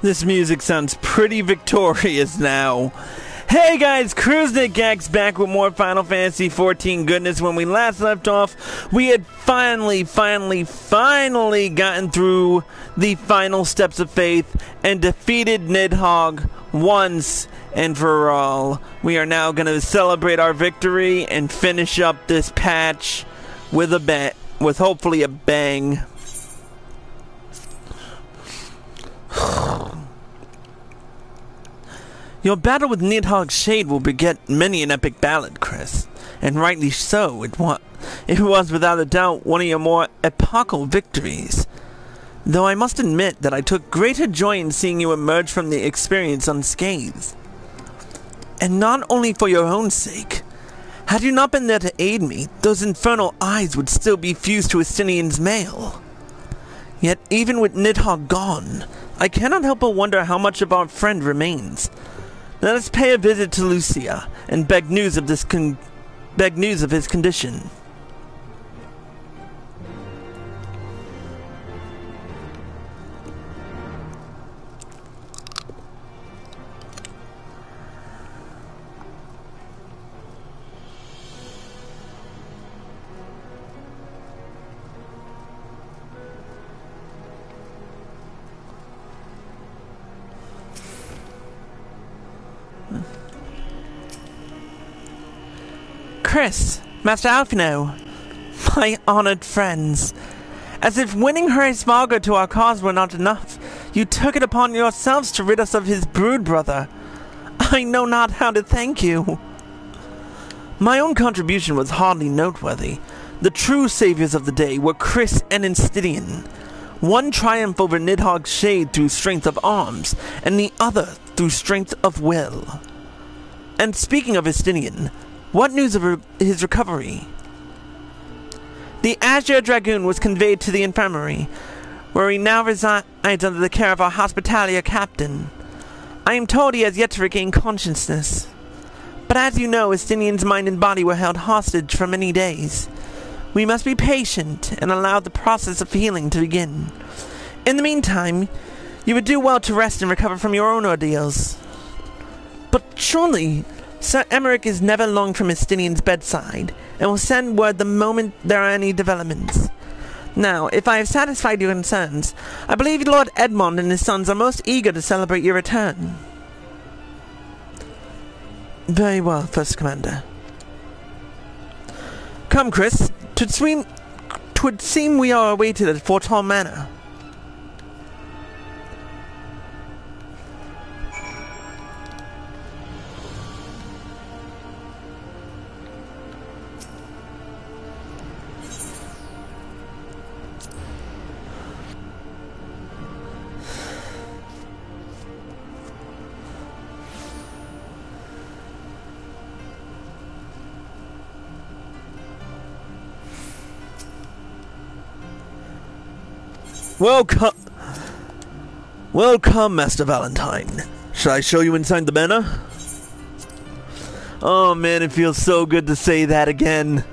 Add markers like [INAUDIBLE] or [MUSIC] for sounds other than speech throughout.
This music sounds pretty victorious now. Hey guys, Crusnik Gags back with more Final Fantasy XIV goodness. When we last left off, we had finally, finally, finally gotten through the final steps of faith and defeated Nidhogg once and for all. We are now going to celebrate our victory and finish up this patch with a ba- with hopefully a bang. [SIGHS] Your battle with Nidhogg's Shade will beget many an epic ballad, Chris. And rightly so. It, it was without a doubt one of your more epochal victories. Though I must admit that I took greater joy in seeing you emerge from the experience unscathed. And not only for your own sake. Had you not been there to aid me, those infernal eyes would still be fused to Estinian's mail. Yet even with Nidhogg gone, I cannot help but wonder how much of our friend remains. Let us pay a visit to Lucia and beg news of this beg news of his condition. Master Alphinaud, my honored friends. As if winning Hraesvelgr to our cause were not enough, you took it upon yourselves to rid us of his brood brother. I know not how to thank you. My own contribution was hardly noteworthy. The true saviors of the day were Chris and Estinian. One triumphed over Nidhogg's Shade through strength of arms, and the other through strength of will. And speaking of Estinian, what news of his recovery? The Azure Dragoon was conveyed to the infirmary, where he now resides under the care of our hospitalier captain. I am told he has yet to regain consciousness. But as you know, Estinian's mind and body were held hostage for many days. We must be patient and allow the process of healing to begin. In the meantime, you would do well to rest and recover from your own ordeals. But surely, Sir Aymeric is never long from Estinian's bedside, and will send word the moment there are any developments. Now, if I have satisfied your concerns, I believe Lord Edmont and his sons are most eager to celebrate your return. Very well, First Commander. Come, Chris. Twould seem, twould seem we are awaited at Fortemps Manor. Welcome. Welcome, Master Valentine. Shall I show you inside the manor? Oh man, it feels so good to say that again.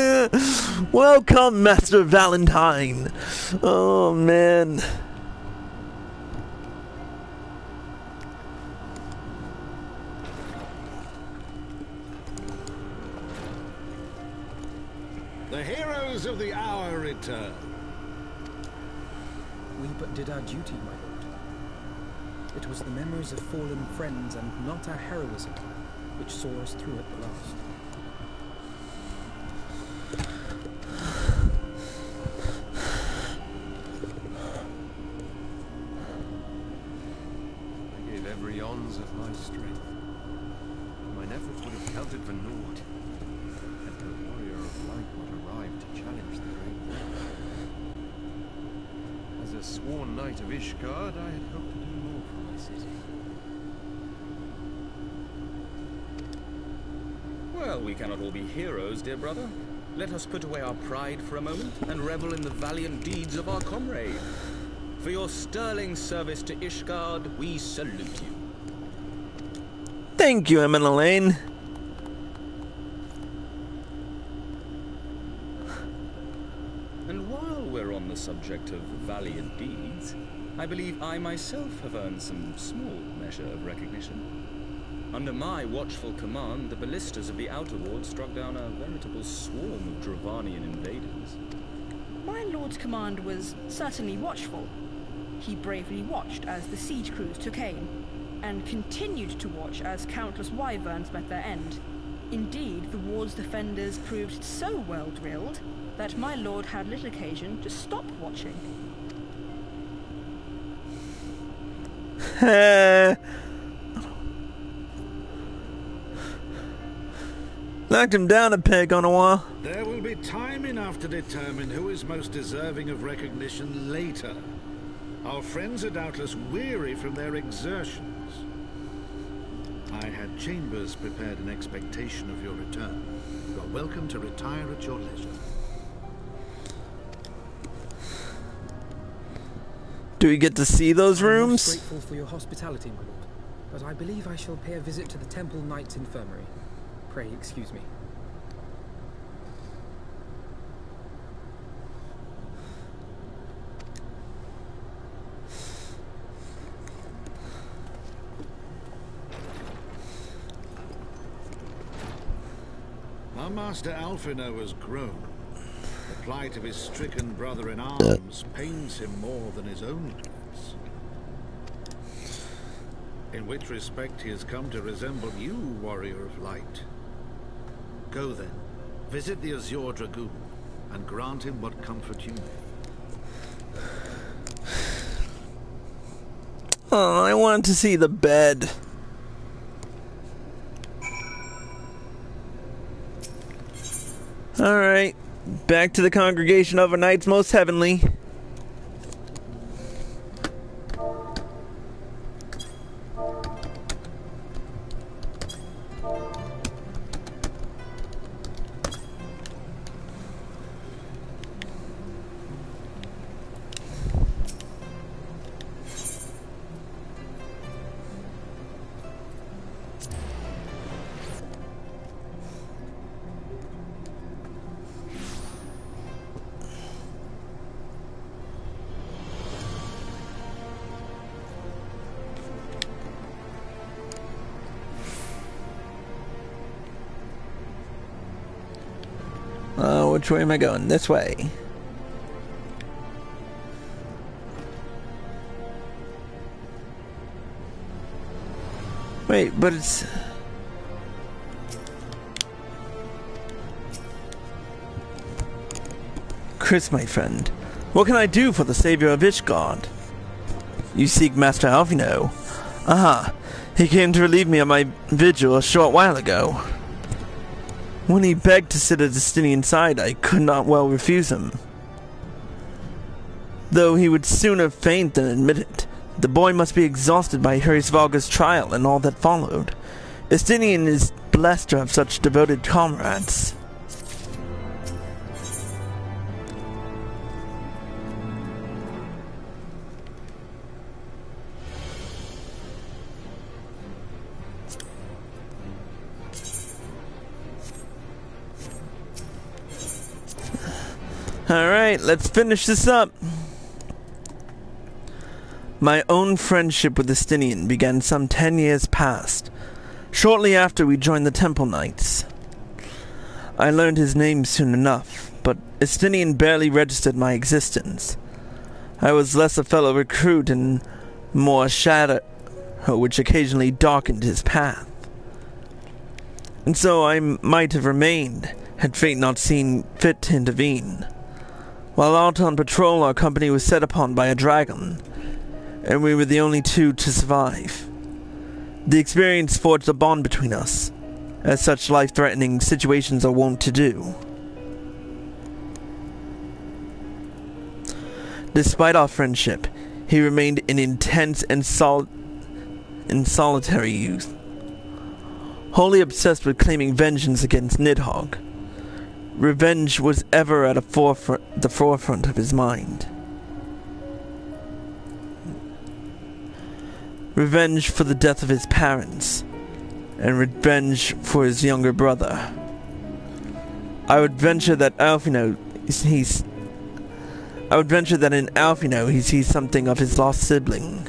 [LAUGHS] Welcome, Master Valentine. Oh man. The heroes of the hour return. Did our duty, my lord. It was the memories of fallen friends and not our heroism which saw us through at the last. I gave every ounce of my strength. Mine efforts would have counted for naught had the warrior of light not arrived to challenge the great As a sworn knight of Ishgard, I had hoped to do more for my city. Well, we cannot all be heroes, dear brother. Let us put away our pride for a moment and revel in the valiant deeds of our comrade. For your sterling service to Ishgard, we salute you. Thank you, Emmanellain. And while we're on the subject of valiant deeds, I believe I myself have earned some small measure of recognition. Under my watchful command, the ballistas of the Outer Ward struck down a veritable swarm of Dravanian invaders. My lord's command was certainly watchful. He bravely watched as the siege crews took aim, and continued to watch as countless wyverns met their end. Indeed, the ward's defenders proved so well drilled that my lord had little occasion to stop watching. [LAUGHS] Knocked him down a peg on a while. There will be time enough to determine who is most deserving of recognition later. Our friends are doubtless weary from their exertions. I had chambers prepared in expectation of your return. You are welcome to retire at your leisure. Do we get to see those rooms? I'm rooms? grateful for your hospitality, my lord, but I believe I shall pay a visit to the Temple Knights Infirmary. Pray excuse me. Our master Alphinaud has grown. The plight of his stricken brother in arms pains him more than his own griefs. In which respect he has come to resemble you, warrior of light. Go then, visit the Azure Dragoon, and grant him what comfort you may. Oh, I want to see the bed. Back to the congregation of a knights most heavenly. Which way am I going? This way. Wait, but it's. Chris, my friend, what can I do for the savior of Ishgard? You seek Master Alphinaud. Aha, he came to relieve me of my vigil a short while ago. When he begged to sit at Estinian's side, I could not well refuse him. Though he would sooner faint than admit it, the boy must be exhausted by Hraesvelgr's trial and all that followed. Estinian is blessed to have such devoted comrades. Alright, let's finish this up. My own friendship with Estinian began some ten years past, shortly after we joined the Temple Knights. I learned his name soon enough, but Estinian barely registered my existence. I was less a fellow recruit and more a shadow which occasionally darkened his path. And so I might have remained, had fate not seen fit to intervene. While out on patrol, our company was set upon by a dragon, and we were the only two to survive. The experience forged a bond between us, as such life threatening situations are wont to do. Despite our friendship, he remained an intense and sol- and solitary youth, wholly obsessed with claiming vengeance against Nidhogg. Revenge was ever at forefront, the forefront of his mind. Revenge for the death of his parents, and revenge for his younger brother. I would venture that Alphinaud, he's, I would venture that in Alphinaud he sees something of his lost sibling.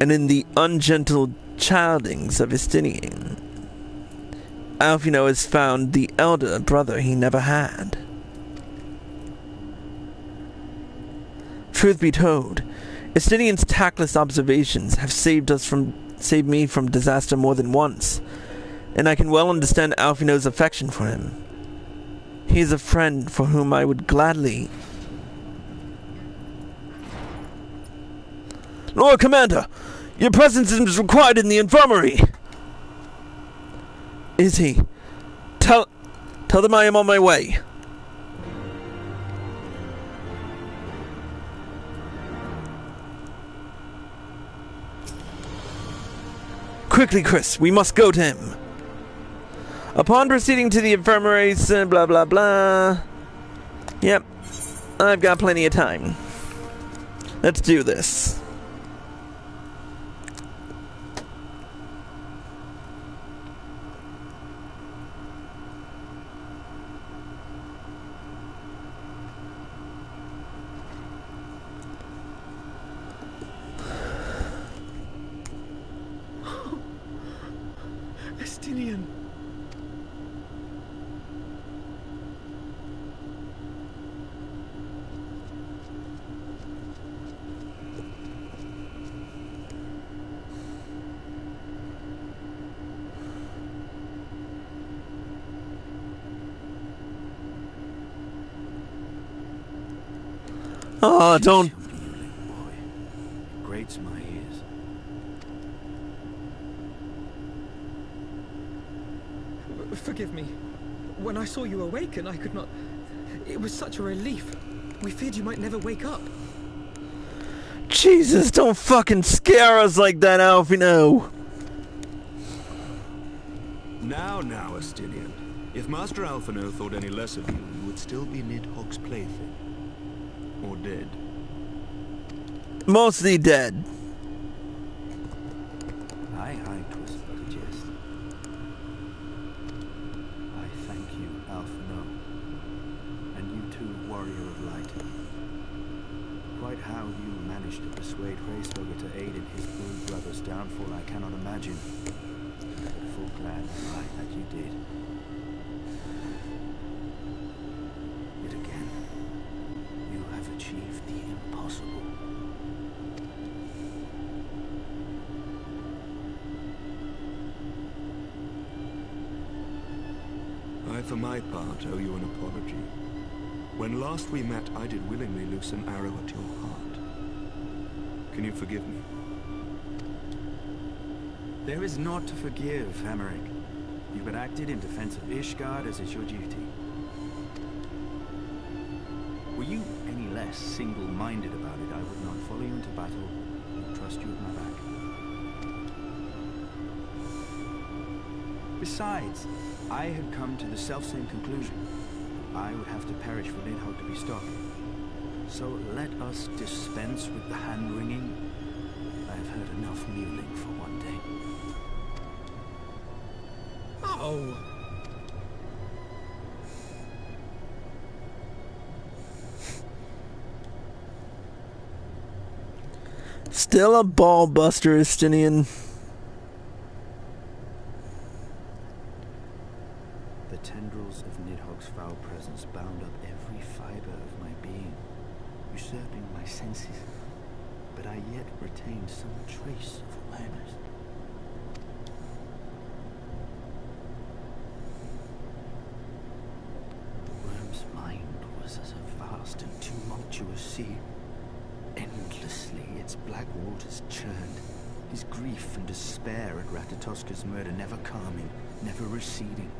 And in the ungentle childings of Estinian, Alphinaud has found the elder brother he never had. Truth be told, Estinian's tactless observations have saved us from saved me from disaster more than once, and I can well understand Alphinaud's affection for him. He is a friend for whom I would gladly. Lord Commander, your presence is required in the infirmary. Is he? Tell, tell them I am on my way. Quickly, Chris, we must go to him. Upon proceeding to the infirmary, blah blah blah. Yep, I've got plenty of time. Let's do this. Oh, don't. Grates my ears. Forgive me. When I saw you awaken, I could not. It was such a relief. We feared you might never wake up. Jesus, don't fucking scare us like that, Alphinaud. Now, now, Estinian. If Master Alphinaud thought any less of you, you would still be Nidhogg's plaything. Or dead. Mostly dead. My part, owe you an apology. When last we met, I did willingly loose an arrow at your heart. Can you forgive me? There is naught to forgive, Aymeric. You but acted in defense of Ishgard as is your duty. Were you any less single-minded about it, I would not follow you into battle and trust you at my back. Besides, I had come to the selfsame conclusion. I would have to perish for Nidhogg to be stopped. So let us dispense with the hand-wringing. I have heard enough mewling for one day. Oh. Still a ball buster, Estinian. The tendrils of Nidhogg's foul presence bound up every fiber of my being, usurping my senses, but I yet retained some trace of awareness. The worm's as a vast and tumultuous sea. Endlessly its black waters churned, his grief and despair at Ratatoskr's murder never calming, never receding.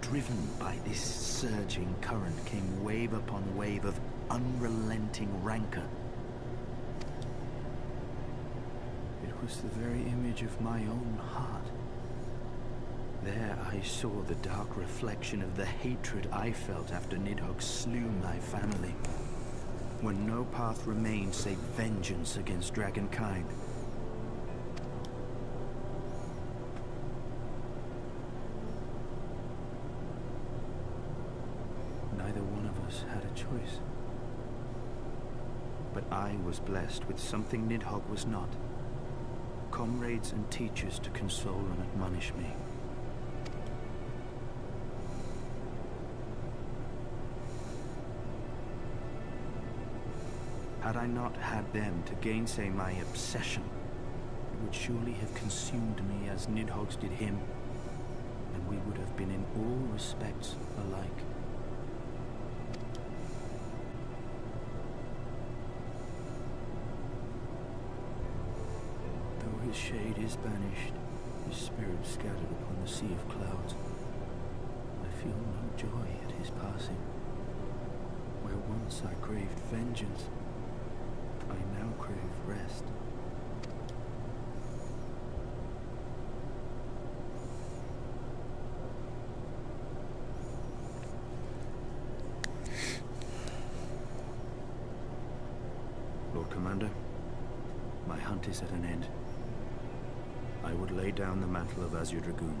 Driven by this surging current came wave upon wave of unrelenting rancor. It was the very image of my own heart. There I saw the dark reflection of the hatred I felt after Nidhogg slew my family. When no path remained save vengeance against dragonkind. Neither one of us had a choice. But I was blessed with something Nidhogg was not. Comrades and teachers to console and admonish me. Had I not had them to gainsay my obsession, it would surely have consumed me as Nidhogg's did him, and we would have been in all respects alike. Though his shade is banished, his spirit scattered upon the sea of clouds, I feel no joy at his passing. Where once I craved vengeance, I now crave rest. Lord Commander, my hunt is at an end. I would lay down the mantle of Azure Dragoon.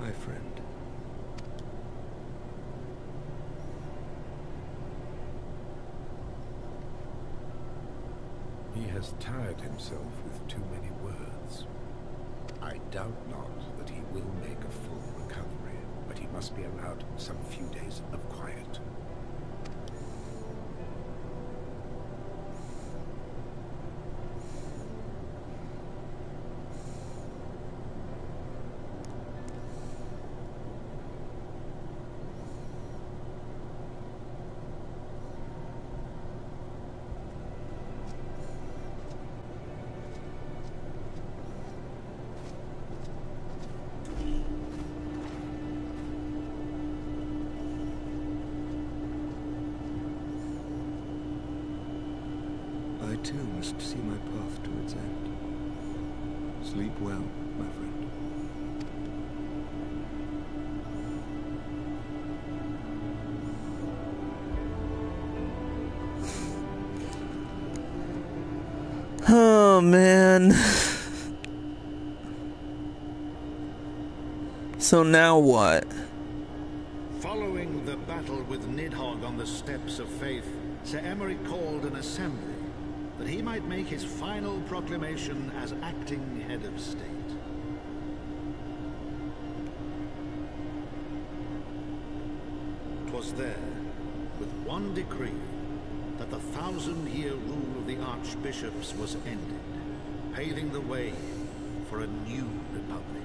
My friend. He himself with too many words. I doubt not that he will make a full recovery, but he must be allowed some few days of quiet. I too must see my path to its end. Sleep well, my friend. Oh man. So now what? Following the battle with Nidhogg on the Steps of Faith, Sir Aymeric called an assembly that he might make his final proclamation as acting head of state. Twas there, with one decree, that the thousand-year rule of the archbishops was ended, paving the way for a new republic.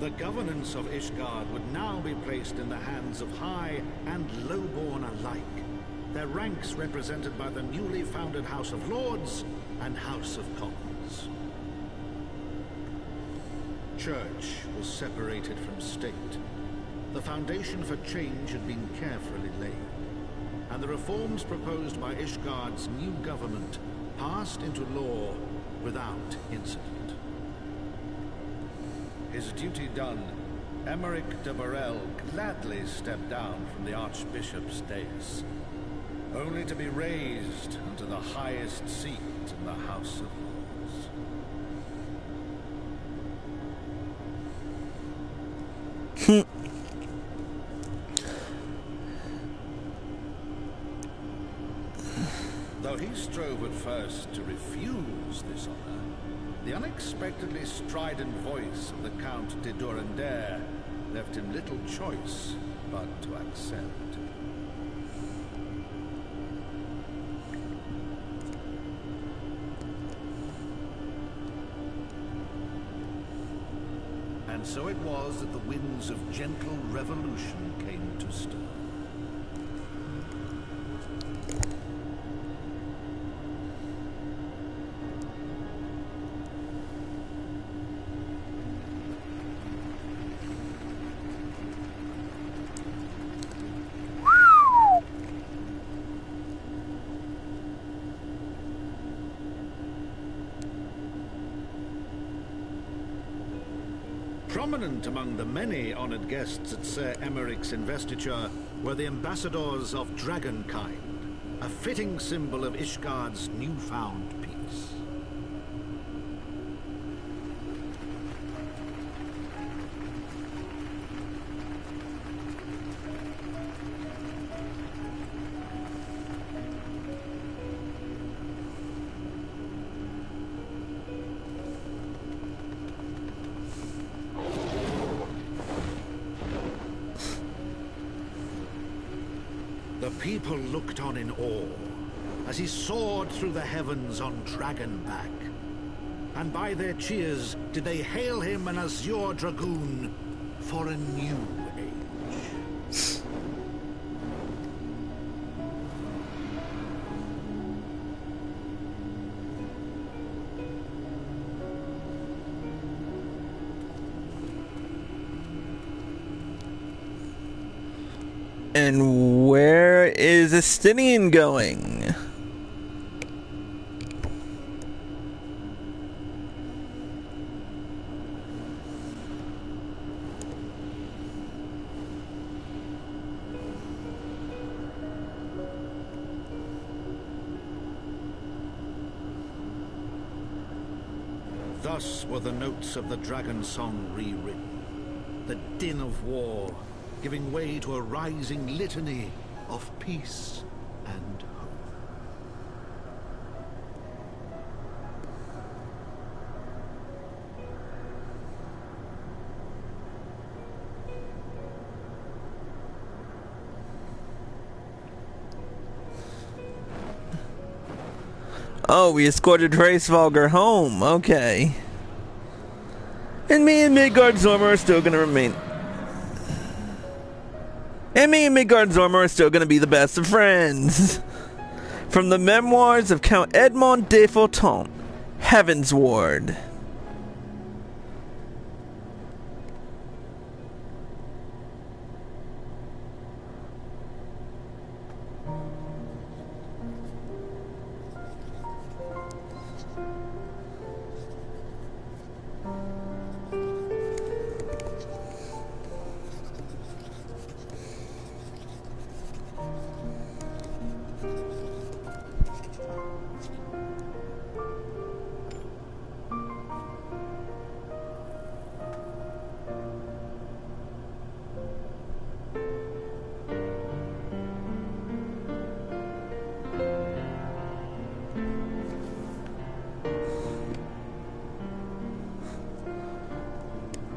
The governance of Ishgard would now be placed in the hands of high and lowborn alike, their ranks represented by the newly founded House of Lords and House of Commons. Church was separated from state. The foundation for change had been carefully laid, and the reforms proposed by Ishgard's new government passed into law without incident. His duty done, Aymeric de Borel gladly stepped down from the Archbishop's dais, only to be raised unto the highest seat in the House of Lords. Hmm. Though he strove at first to refuse this honor, the unexpectedly strident voice of the Count de Durendaire left him little choice but to accept. And so it was that the winds of gentle revolution came to stir. Among the many honored guests at Sir Aymeric's investiture were the ambassadors of Dragonkind, a fitting symbol of Ishgard's newfound people looked on in awe as he soared through the heavens on Dragonback. And by their cheers did they hail him an Azure Dragoon for a new going? Thus were the notes of the dragon song rewritten. The din of war giving way to a rising litany of peace and hope. Oh, we escorted Hraesvelgr home. Okay. And me and Midgardsormr are still gonna remain. Me and Midgardsormr are still gonna be the best of friends. From the memoirs of Count Edmont de Fortemps, Heaven's Ward.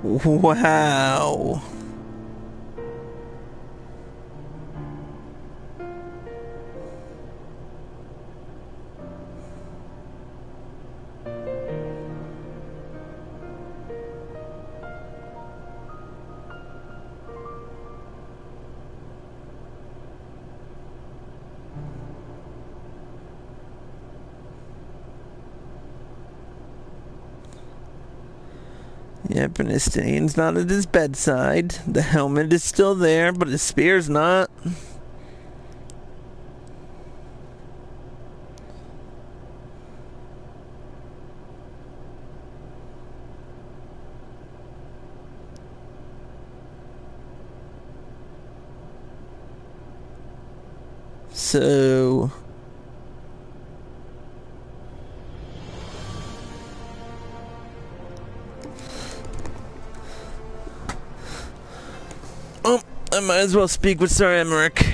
Wow. Yep, and Estane's not at his bedside. The helmet is still there, but his spear's not. I might as well speak with Sir Aymeric.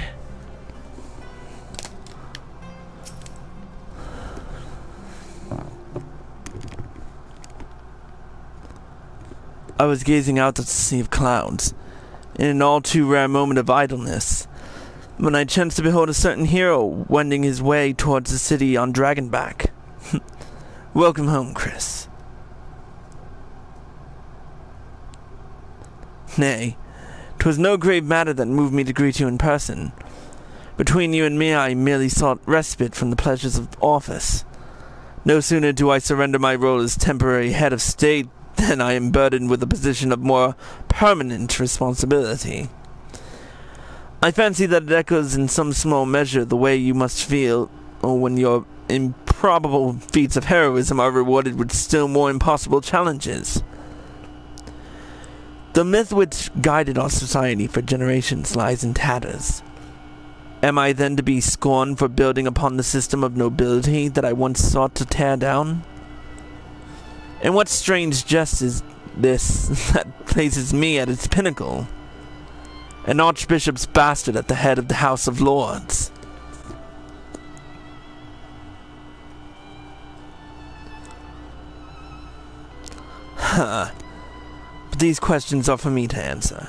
I was gazing out at the sea of clouds, in an all too rare moment of idleness, when I chanced to behold a certain hero wending his way towards the city on Dragonback. [LAUGHS] Welcome home, Chris. Nay, 'twas no grave matter that moved me to greet you in person. Between you and me, I merely sought respite from the pleasures of office. No sooner do I surrender my role as temporary head of state than I am burdened with a position of more permanent responsibility. I fancy that it echoes in some small measure the way you must feel when your improbable feats of heroism are rewarded with still more impossible challenges. The myth which guided our society for generations lies in tatters. Am I then to be scorned for building upon the system of nobility that I once sought to tear down? And what strange jest is this [LAUGHS] that places me at its pinnacle? An archbishop's bastard at the head of the House of Lords. Huh. These questions are for me to answer.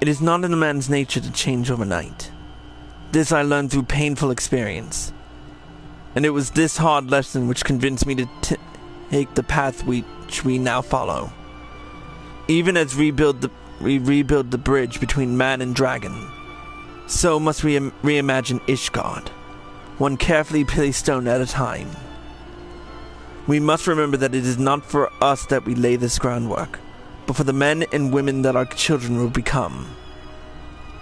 It is not in a man's nature to change overnight. This I learned through painful experience. And it was this hard lesson which convinced me to take the path which we now follow. Even as rebuild the, we rebuild the bridge between man and dragon, so must we reimagine Ishgard, one carefully placed stone at a time. We must remember that it is not for us that we lay this groundwork, but for the men and women that our children will become.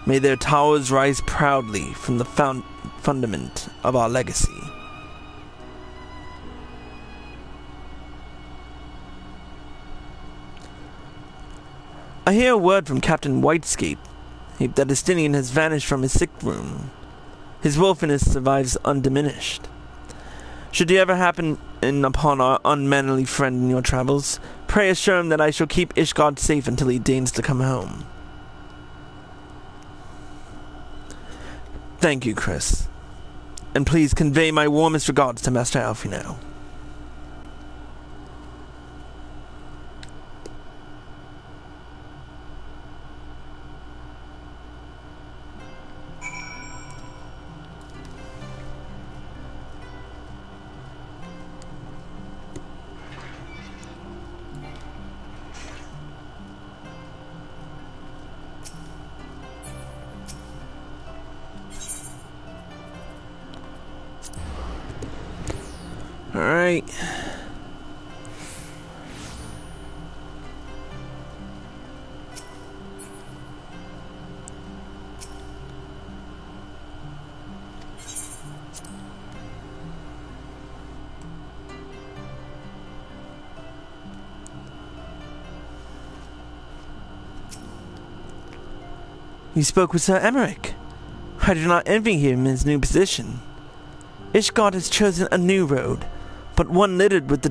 May their towers rise proudly from the found fundament of our legacy. I hear a word from Captain Whitescape that Estinian has vanished from his sick room. His wolfiness survives undiminished. Should he ever happen in upon our unmannerly friend in your travels, pray assure him that I shall keep Ishgard safe until he deigns to come home. Thank you, Chris. And please convey my warmest regards to Master Alphinaud. You spoke with Sir Aymeric. I do not envy him his new position. Ishgard has chosen a new road, but one littered with the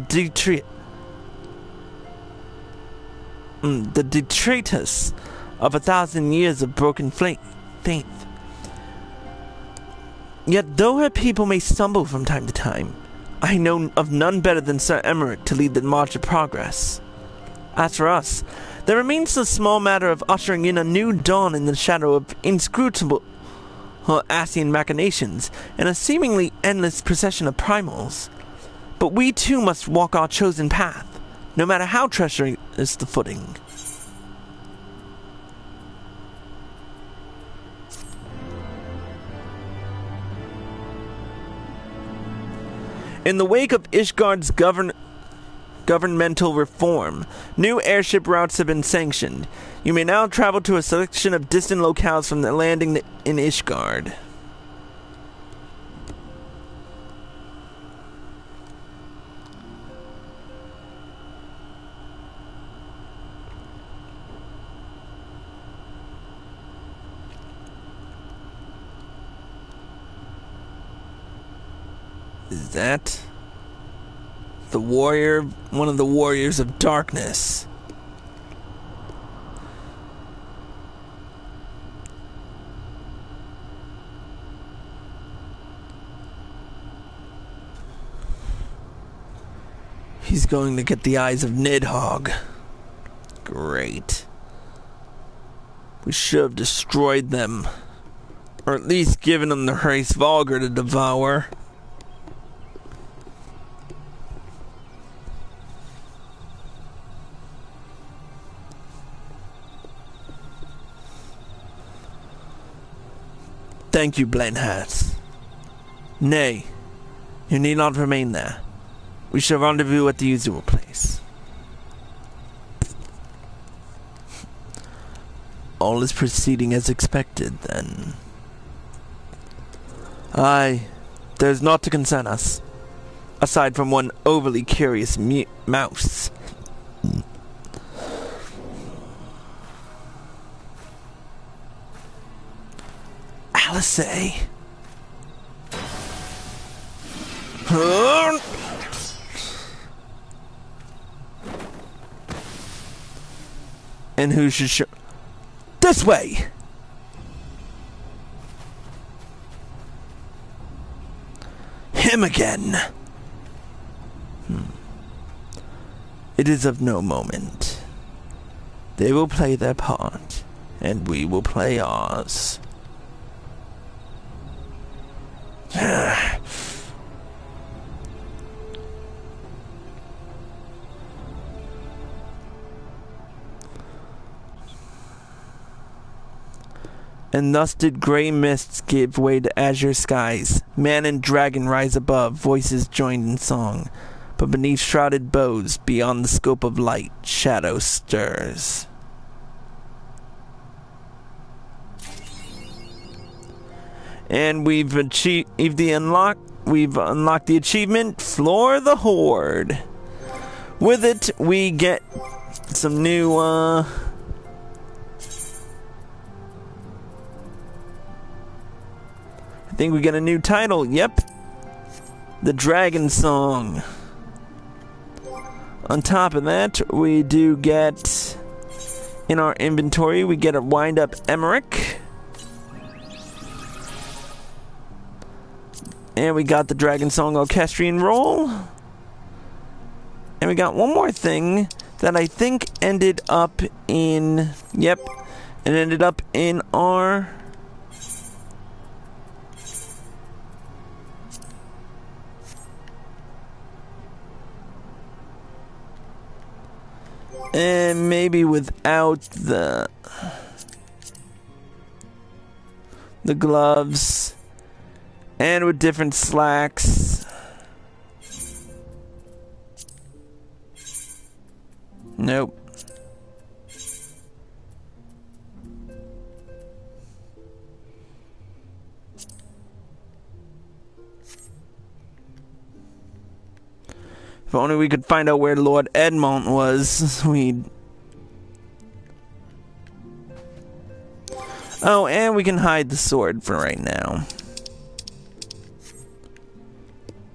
mm, the detritus of a thousand years of broken faith. Yet, though her people may stumble from time to time, I know of none better than Sir Aymeric to lead the march of progress. As for us, there remains the small matter of ushering in a new dawn in the shadow of inscrutable her Ascian machinations and a seemingly endless procession of primals. But we too must walk our chosen path, no matter how treacherous the footing. In the wake of Ishgard's govern- governmental reform, new airship routes have been sanctioned. You may now travel to a selection of distant locales from the landing in Ishgard. Is that the warrior, one of the warriors of darkness? He's going to get the eyes of Nidhogg. Great. We should have destroyed them. Or at least given them the Hraesvelgr to devour. Thank you, Blenheart. Nay, you need not remain there. We shall rendezvous at the usual place. All is proceeding as expected, then. Aye, there's naught to concern us, aside from one overly curious mouse. Alisaie. And who should show? This way! Him again! Hmm. It is of no moment. They will play their part, and we will play Oz. And thus did grey mists give way to azure skies. Man and dragon rise above, voices joined in song. But beneath shrouded boughs, beyond the scope of light, shadow stirs. And we've achieved the unlock. We've unlocked the achievement, Floor the Horde. With it, we get some new, uh, think we get a new title. Yep. The Dragon Song. On top of that, we do get in our inventory, we get a wind up Aymeric. And we got the Dragon Song Orchestrion roll. And we got one more thing that I think ended up in. Yep. It ended up in our And maybe without the the gloves and with different slacks. Nope. If only we could find out where Lord Edmont was, we'd... Oh, and we can hide the sword for right now.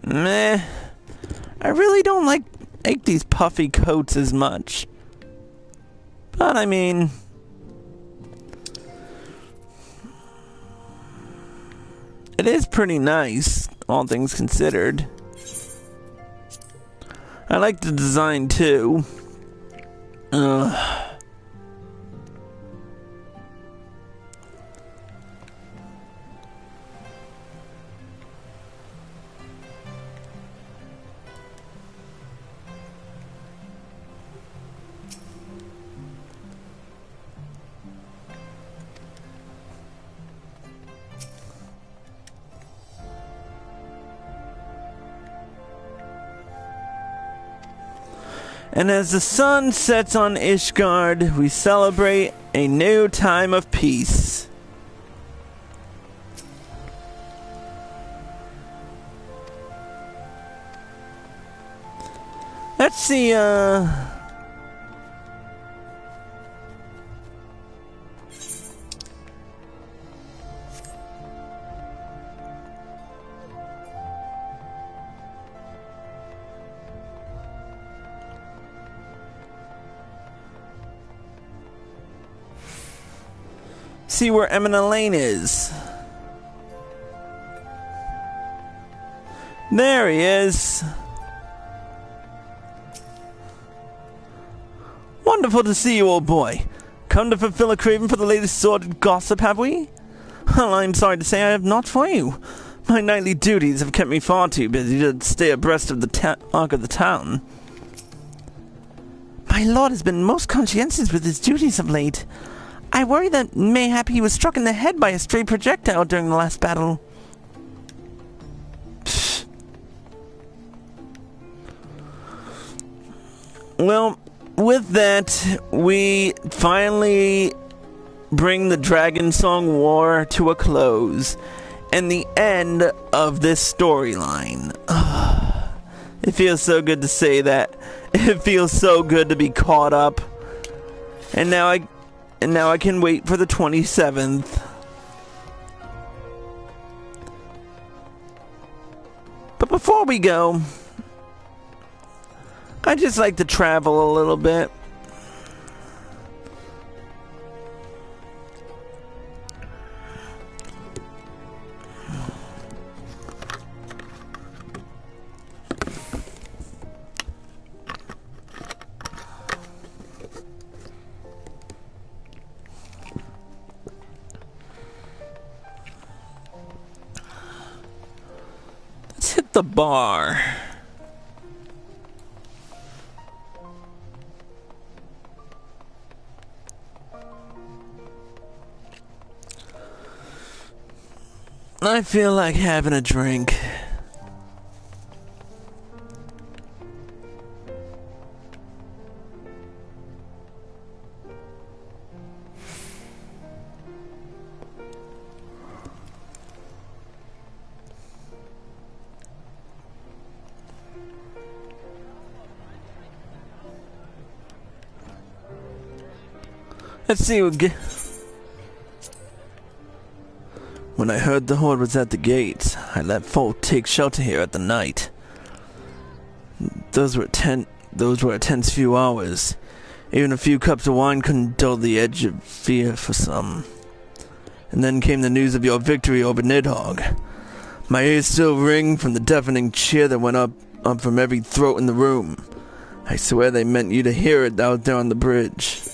Meh. I really don't like, like these puffy coats as much. But, I mean... It is pretty nice, all things considered. I like the design too. Uh, And as the sun sets on Ishgard, we celebrate a new time of peace. Let's see, uh... see where Emmanellain is. There he is. Wonderful to see you, old boy. Come to fulfill a craving for the latest sordid gossip, have we? Well, I'm sorry to say I have not for you. My nightly duties have kept me far too busy to stay abreast of the talk of the town. My lord has been most conscientious with his duties of late. I worry that mayhap he was struck in the head by a stray projectile during the last battle. Well, with that, we finally bring the Dragon Song War to a close and the end of this storyline. [SIGHS] it feels so good to say that. [LAUGHS] It feels so good to be caught up. And now I and now I can wait for the 27th. But before we go, I just like to travel a little bit. The bar. I feel like having a drink. Let's see what. When I heard the horde was at the gates, I let folk take shelter here at the night. Those were ten. Those were a tense few hours. Even a few cups of wine couldn't dull the edge of fear for some. And then came the news of your victory over Nidhogg. My ears still ring from the deafening cheer that went up, up from every throat in the room. I swear they meant you to hear it out there on the bridge.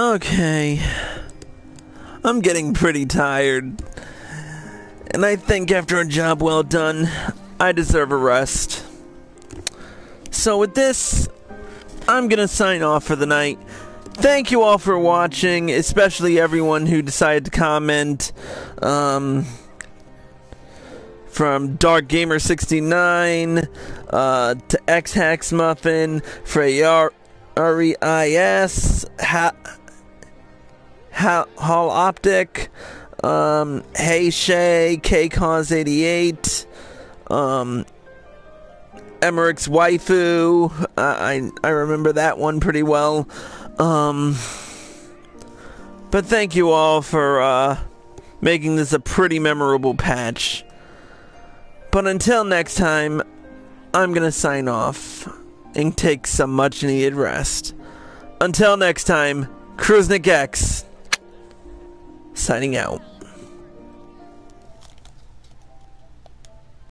Okay. I'm getting pretty tired. And I think after a job well done, I deserve a rest. So, with this, I'm gonna sign off for the night. Thank you all for watching, especially everyone who decided to comment. Um, from Dark Gamer 69 uh, to X Hex Muffin, Freyar R-E-I-S, ha- ha- Hall Optic, um, Hey Shay, KCause88, um, Aymeric's Waifu. I, I I remember that one pretty well. Um, but thank you all for uh, making this a pretty memorable patch. But until next time, I'm gonna sign off and take some much needed rest. Until next time, Crusnik X, signing out.